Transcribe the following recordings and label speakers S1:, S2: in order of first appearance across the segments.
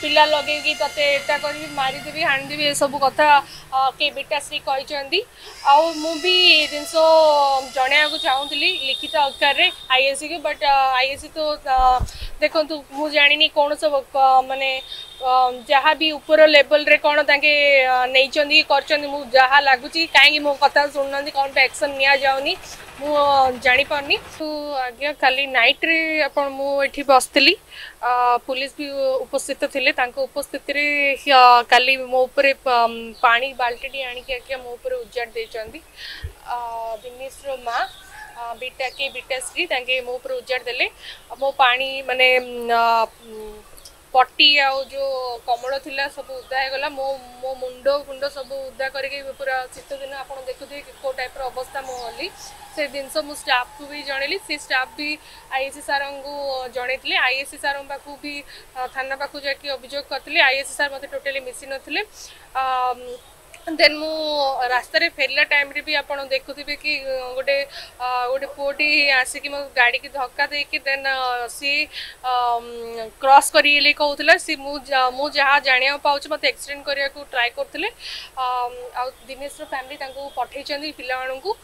S1: पिला लगे तते एटा कर मारिदेवी हाणीदेवी ये सब कथ के बीटाश्री कही आस जन चाहूली लिखित आकार में आईएससी को बट सी तो देखु मुझे कौन सब मानने जहाँ भी ऊपर लेवल रे कौन ताकि नहीं कर लगुच कहीं मो कथा शुणुना कौन पे एक्शन नि जापारनी तो आज्ञा कल नाइट रे आपण मुझे बसती पुलिस भी उपस्थित थे उपस्थित कल मो पा बाल्टी आणिक आज्ञा मो उपर उजाड़ देते दिनेश्र माँ बीटा के बीटा स्त्री मो उजाड़ दे मो पा मानने ପଟି ଆଉ ଯୋଉ କମଳ ଥିଲା ସବୁ ଉଦା ହେଇଗଲା ମୋ ମୋ ମୁଣ୍ଡ ଫୁଣ୍ଡ ସବୁ ଉଦା କରିକି ପୁରା ଶୀତ ଦିନ ଆପଣ ଦେଖୁଥିବେ କି କେଉଁ ଟାଇପ୍ର ଅବସ୍ଥା ମୁଁ ଗଲି ସେ ଜିନିଷ ମୁଁ ଷ୍ଟାଫ୍କୁ ବି ଜଣେଇଲି ସେ ଷ୍ଟାଫ୍ ବି ଆଇ ଏସ୍ ସି ସାର୍ଙ୍କୁ ଜଣେଇଥିଲି ଆଇ ଏସ୍ ସି ସାର୍ଙ୍କ ପାଖକୁ ବି ଥାନା ପାଖକୁ ଯାଇକି ଅଭିଯୋଗ କରିଥିଲି ଆଇ ଏସ୍ ସି ସାର୍ ମୋତେ ଟୋଟାଲି ମିଶିନଥିଲେ ଆ दे मु रास्त फेरला टाइम भी आप देखु कि गोटे गोटे पुओटी आसिक मो गाड़ी की धक्का देकी देन सी क्रस कर सी मत एक्सीडेट करने ट्राए करते दिनेश फैमिली पठे पा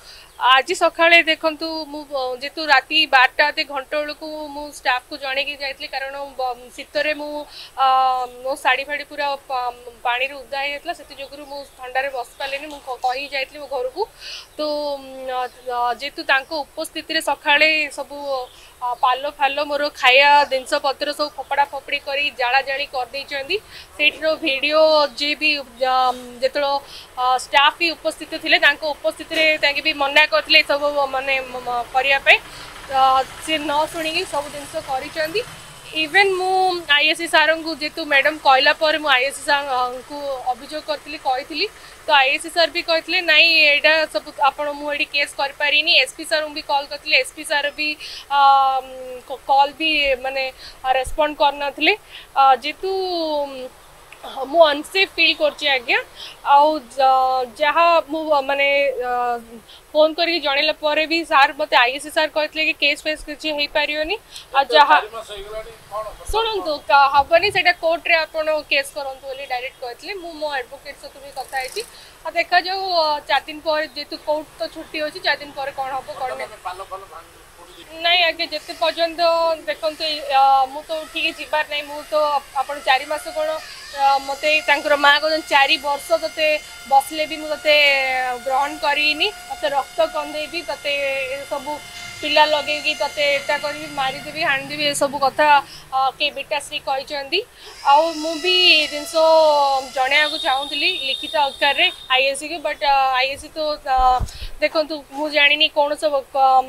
S1: आज सका देखु जेहतु रात बारटा अति घंटे बेलू स्टाफ को जन कारण शीतरे मु मो शाड़ी फाड़ी पूरा पाने उदा होता से जो ଥଣ୍ଡାରେ ବସିପାରିଲେନି ମୁଁ କହି ଯାଇଥିଲି ମୋ ଘରକୁ ତ ଯେହେତୁ ତାଙ୍କ ଉପସ୍ଥିତିରେ ସକାଳେ ସବୁ ପାଲ ଫାଲ ମୋର ଖାଇବା ଜିନିଷପତ୍ର ସବୁ ଫପଡ଼ା ଫପଡ଼ି କରି ଜାଳା ଜାଳି କରିଦେଇଛନ୍ତି ସେଇଠିର ଭିଡ଼ିଓ ଯିଏ ବି ଯେତେବେଳେ ଷ୍ଟାଫ୍ ବି ଉପସ୍ଥିତ ଥିଲେ ତାଙ୍କ ଉପସ୍ଥିତିରେ ତାଙ୍କେ ବି ମନା କରିଥିଲେ ଏସବୁ ମାନେ କରିବା ପାଇଁ ସେ ନ ଶୁଣିକି ସବୁ ଜିନିଷ କରିଛନ୍ତି इवेन मु आईएससी सारंगु जेतु मैडम कोइला पर मु आईएससी को अभोग करी कहितली तो आईएससी सार भी कहितले नाही एडा सब आप केस कर पारिनी एसपी सारंगु भी कॉल करथले एसपी सार भी कल भी मानने रिस्पोंड करनथले जेहतु मुनसेफ फिल कर मानने फोन कर सारे आई एस सार कहते कि केस फेस किसी हो
S2: शुणु
S1: हमें सैटा कोर्टे केस डायरेक्ट कहते मो एडभकेट सहित भी कथी आ देखा जाऊ चार दिन पर जेहतु कोर्ट तो छुट्टी होती चार दिन पर कौन हम कौन
S2: तो
S1: ନାଇଁ ଆଜ୍ଞା ଯେତେ ପର୍ଯ୍ୟନ୍ତ ଦେଖନ୍ତୁ ମୁଁ ତ ଉଠିକି ଯିବାର ନାହିଁ ମୁଁ ତ ଆପଣ ଚାରି ମାସ କ'ଣ ମୋତେ ତାଙ୍କର ମାଆ କହୁଛନ୍ତି ଚାରି ବର୍ଷ ତୋତେ ବସିଲେ ବି ମୁଁ ତୋତେ ଗ୍ରହଣ କରିନି ତୋତେ ରକ୍ତ କନ୍ଦେଇବି ତୋତେ ଏସବୁ ପିଲା ଲଗେଇକି ତତେ ଏଟା କରିବି ମାରିଦେବି ହାଣିଦେବି ଏସବୁ କଥା କେ ବିଟାଶ୍ରୀ କହିଛନ୍ତି ଆଉ ମୁଁ ବି ଏ ଜିନିଷ ଜଣାଇବାକୁ ଚାହୁଁଥିଲି ଲିଖିତ ଆକାରରେ ଆଇଏସ୍ସିକୁ ବଟ୍ ଆଇଏସ୍ସି ତ ଦେଖନ୍ତୁ ମୁଁ ଜାଣିନି କ'ଣ ସବୁ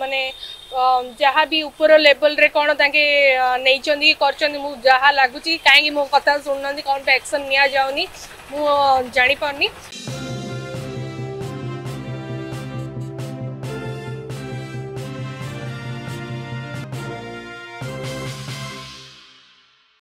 S1: ମାନେ ଯାହା ବି ଉପର ଲେବଲ୍ରେ କ'ଣ ତାଙ୍କେ ନେଇଛନ୍ତି କରିଛନ୍ତି ମୁଁ ଯାହା ଲାଗୁଛି କାହିଁକି ମୋ କଥା ଶୁଣୁନାହାନ୍ତି କ'ଣ ପାଇଁ ଆକ୍ସନ୍ ନିଆଯାଉନି ମୁଁ ଜାଣିପାରୁନି